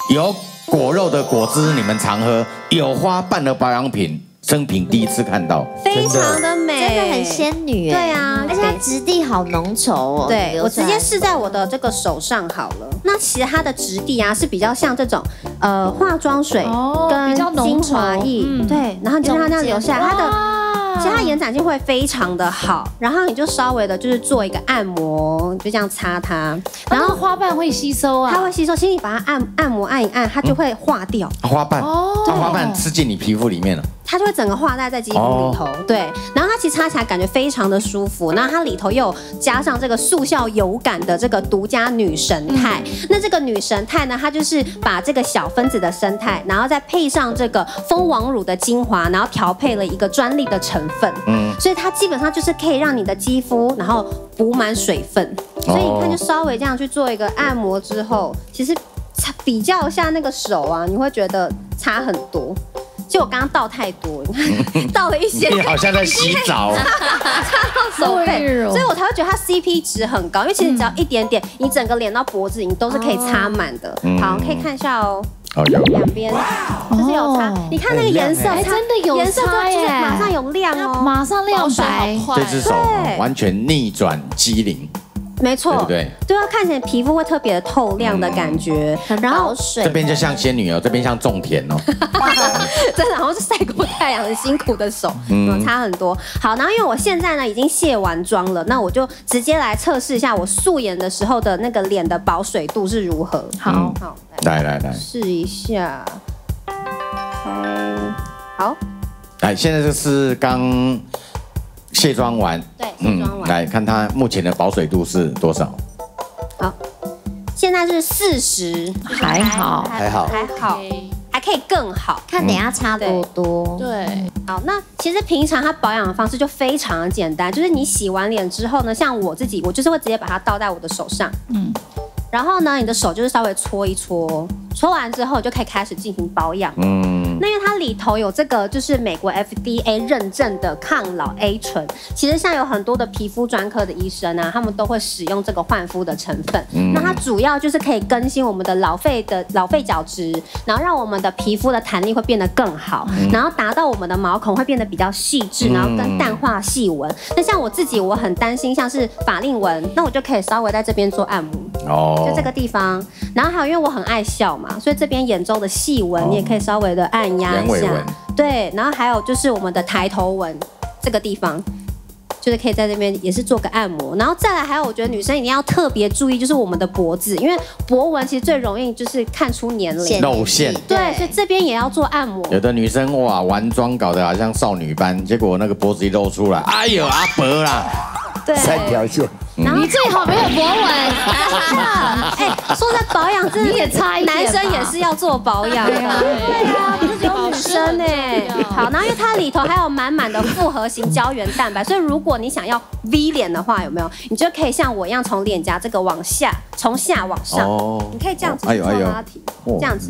有果肉的果汁你们常喝，有花瓣的保养品生平第一次看到。非常的美，真的很仙女哎。对啊而且它质地好浓稠哦。对我直接试在我的这个手上好了。那其实它的质地啊是比较像这种呃化妆水哦跟精华液，嗯对，然后你就让它这样流下来，它的。哇其实它延展性会非常的好，然后你就稍微的就是做一个按摩，就这样擦它，然后花瓣会吸收啊，它会吸收。其实你把它按按摩按一按，它就会化掉。花瓣，哦它花瓣吃进你皮肤里面了。它就会整个化在在肌肤里头，对，然后它其实擦起来感觉非常的舒服，那它里头又有加上这个速效油感的这个独家女神肽，那这个女神肽呢，它就是把这个小分子的生态，然后再配上这个蜂王乳的精华，然后调配了一个专利的成分，嗯，所以它基本上就是可以让你的肌肤然后补满水分，所以你看就稍微这样去做一个按摩之后，其实擦比较一下那个手啊，你会觉得差很多。就我刚刚倒太多，你 看倒了一些，你好像在洗澡。擦到手背，哦。所以我才会觉得它 CP 值很高，因为其实你只要一点点，你整个脸到脖子，你都是可以擦满的。好，可以看一下哦，哦，有。两边。就是有擦哦，你看那个颜色，真的有颜色差就马上有亮哦，马上亮水白这只手完全逆转机灵，没错，对不对？对啊，看起来皮肤会特别的透亮的感觉，很然后水。这边就像仙女哦，这边像种田哦。真的好像是晒过太阳很辛苦的手，嗯，差很多。好，然后因为我现在呢已经卸完妆了，那我就直接来测试一下我素颜的时候的那个脸的保水度是如何。好，好，来来来来试一下。开，好，来，现在就是刚卸妆完，对，卸妆完。来看它目前的保水度是多少？好，现在是四十，还好。还好。还好，还可以更好。看等下差多多。对，好，那其实平常它保养的方式就非常的简单，就是你洗完脸之后呢，像我自己，我就是会直接把它倒在我的手上，嗯，然后呢，你的手就是稍微搓一搓，搓完之后就可以开始进行保养。嗯，那因为它里头有这个就是美国 FDA 认证的抗老 A 醇，其实像有很多的皮肤专科的医生啊，他们都会使用这个焕肤的成分。嗯那它主要就是可以更新我们的老废的老废角质，然后让我们的皮肤的弹力会变得更好，然后达到我们的毛孔会变得比较细致，然后跟淡化细纹。那像我自己，我很担心像是法令纹，那我就可以稍微在这边做按摩。哦就这个地方，然后还有因为我很爱笑嘛，所以这边眼周的细纹你也可以稍微的按压一下对，然后还有就是我们的抬头纹这个地方。就是可以在这边也是做个按摩，然后再来还有，我觉得女生一定要特别注意，就是我们的脖子，因为脖纹其实最容易就是看出年龄，露馅。对，所以这边也要做按摩。有的女生哇，玩妆搞得好像少女般，结果那个脖子一露出来，哎呦阿伯啦，对，三条线，然后你最好没有博文，哎，说在保养，真的你也差一点吧。男生也是要做保养的，对啊，不是只有女生哎。好，然后因为它里头还有满满的复合型胶原蛋白，所以如果你想要 V 脸的话，有没有？你就可以像我一样从脸颊这个往下，从下往上，哦。你可以这样子去哎呦哎呦。做拉提，哦这样子。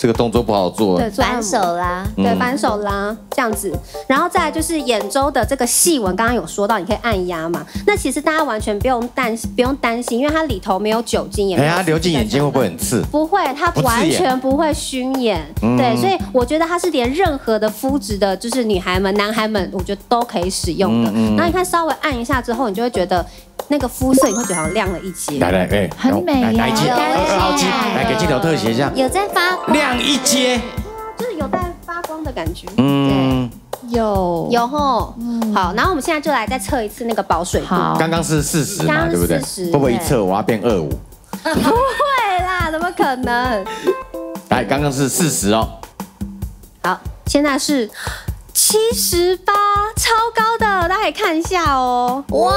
嗯这个动作不好做。对，反手啦，对，反手拉这样子，然后再来就是眼周的这个细纹，刚刚有说到，你可以按压嘛。那其实大家完全不用担不用担心，因为它里头没有酒精，也没有哎呀，流进眼睛会不会很刺？不会，它完全不会熏眼。对，所以我觉得它是连任何的肤质的，就是女孩们、男孩们，我觉得都可以使用的。然后你看稍微按一下之后，你就会觉得那个肤色你会觉得好像亮了一截。来来，哎，很美呀来来一阶，有二号机，有来给镜头特写一下，有在发光亮一阶。就是有在发光的感觉。嗯，有有吼，好，然后我们现在就来再测一次那个保水度。好刚刚是四十嘛，对不对？40会不会一测我要变二五？不会啦，怎么可能？来，刚刚是四十哦。好，现在是七十八，超高的，大家可以看一下哦。哇，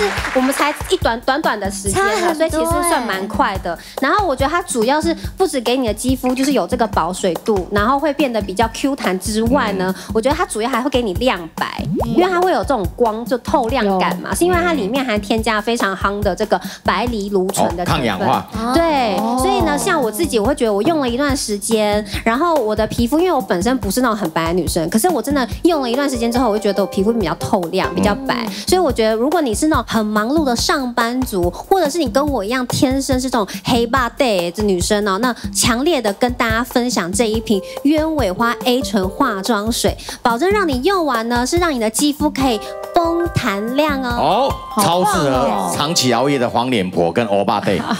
是我们才一短短短的时间了，所以其实算蛮快的。然后我觉得它主要是不止给你的肌肤就是有这个保水度，然后会变得比较 Q 弹之外呢，我觉得它主要还会给你亮白，因为它会有这种光就透亮感嘛，是因为它里面还添加非常夯的这个白藜芦醇的哦成分抗氧化。对，所以呢，像我自己，我会觉得我用了一段时间，然后我的皮肤，因为我本身不是那种很白的女生，可是我真的用了一段时间之后，我就觉得我皮肤比较透亮，比较白。所以我觉得，如果你是那种很忙碌的上班族，或者是你跟我一样天生是这种黑霸 day 的女生哦，那强烈的跟大家分享这一瓶鸢尾花 A 醇化妆水，保证让你用完呢是让你的肌肤可以丰弹亮哦。哦，超适合哦长期熬夜的黄脸婆跟欧巴 day。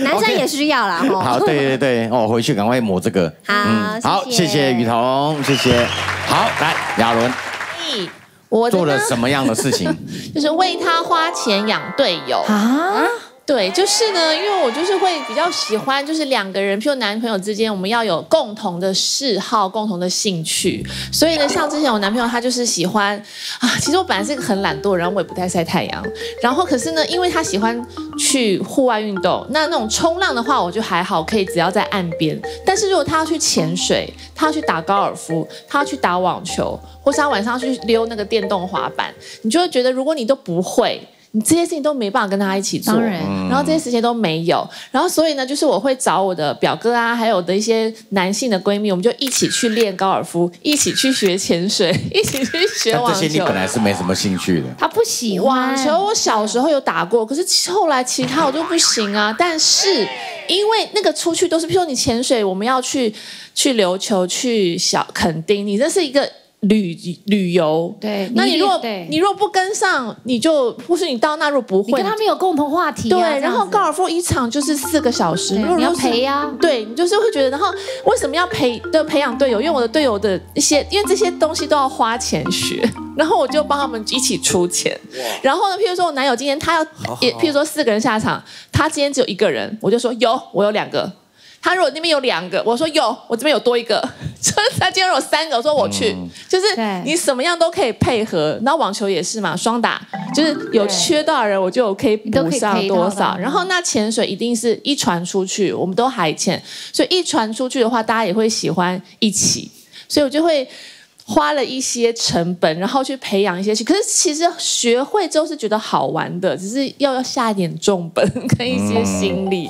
男生 也需要啦吼。好，对对对，哦，回去赶快抹这个。嗯好好，谢谢谢谢雨桐，谢谢。好，来亚伦我做了什么样的事情？就是为他花钱养队友。啊，对，就是呢，因为我就是会比较喜欢，就是两个人，譬如男朋友之间，我们要有共同的嗜好、共同的兴趣。所以呢，像之前我男朋友他就是喜欢啊，其实我本来是一个很懒惰的人，我也不太晒太阳。然后可是呢，因为他喜欢去户外运动，那那种冲浪的话，我就还好，可以只要在岸边。但是如果他要去潜水，他要去打高尔夫，他要去打网球，或是他晚上要去溜那个电动滑板，你就会觉得，如果你都不会。你这些事情都没办法跟他一起做，当然然后这些时间都没有，然后所以呢，就是我会找我的表哥啊，还有我的一些男性的闺蜜，我们就一起去练高尔夫，一起去学潜水，一起去学网球这些你。本来是没什么兴趣的。他不喜欢网球我小时候有打过，可是后来其他我就不行啊。但是因为那个出去都是，譬如说你潜水，我们要去去琉球、去小垦丁，你这是一个。旅旅游，对那你如果你如果不跟上，你就或是你到那如果不会，你跟他们有共同话题啊、对，然后高尔夫一场就是四个小时，你要陪呀对你就是会觉得，然后为什么要培的培养队友？因为我的队友的一些，因为这些东西都要花钱学，然后我就帮他们一起出钱。然后呢，譬如说我男友今天他要，也譬如说四个人下场，他今天只有一个人，我就说有，我有两个。他如果那边有两个，我说有，我这边有多一个。就是他今天有三个，我说我去，就是你什么样都可以配合。然后网球也是嘛，双打，就是有缺多少人，我就可以补上多少。然后那潜水一定是一传出去，我们都海潜，所以一传出去的话，大家也会喜欢一起，所以我就会。花了一些成本，然后去培养一些，可是其实学会之后是觉得好玩的，只是要要下一点重本跟一些心力。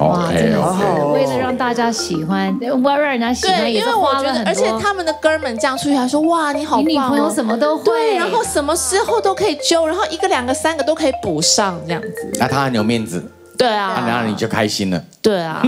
哇，真的是为了让大家喜欢，我要让人家喜欢，对，也是因为我觉得，花了很多。而且他们的哥们这样出去还说，哇，你好棒、哦，你女朋友什么都会，对，然后什么时候都可以揪，然后一个、两个、三个都可以补上，这样子。那他很有面子，对那啊，然后你就开心了。对啊，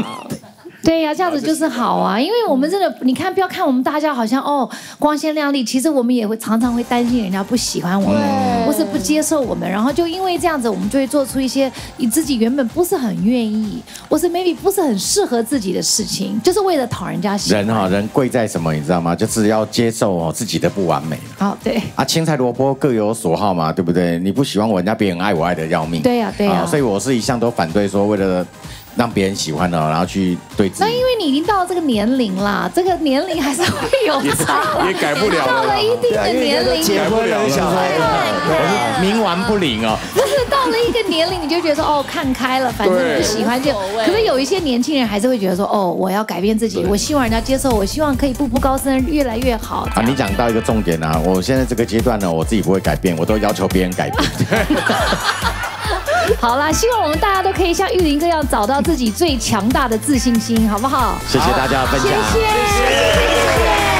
对呀、这样子就是好啊，因为我们真的，你看，不要看我们大家好像哦光鲜亮丽，其实我们也会常常会担心人家不喜欢我们，或是不接受我们，然后就因为这样子，我们就会做出一些你自己原本不是很愿意，或是 maybe 不是很适合自己的事情，就是为了讨人家喜欢。人哈、人贵在什么，你知道吗？就是要接受哦自己的不完美好，对。啊。青菜萝卜各有所好嘛，对不对？你不喜欢我，人家别人爱我爱的要命。对呀对呀啊所以我是一向都反对说为了让别人喜欢的，然后去对自己。那因为你已经到了这个年龄啦，这个年龄还是会有差，也改不了了。到了一定的年龄，结婚了，有小孩了，冥顽不灵哦。不是到了一个年龄，你就觉得说哦，看开了，反正对不喜欢就无所。谓可是有一些年轻人还是会觉得说，哦，我要改变自己，我希望人家接受我，希望可以步步高升，越来越好。啊，你讲到一个重点啊！我现在这个阶段呢，我自己不会改变，我都要求别人改变。好啦，希望我们大家都可以像玉林哥一样，找到自己最强大的自信心，好不好？谢谢大家分享。谢谢，谢谢。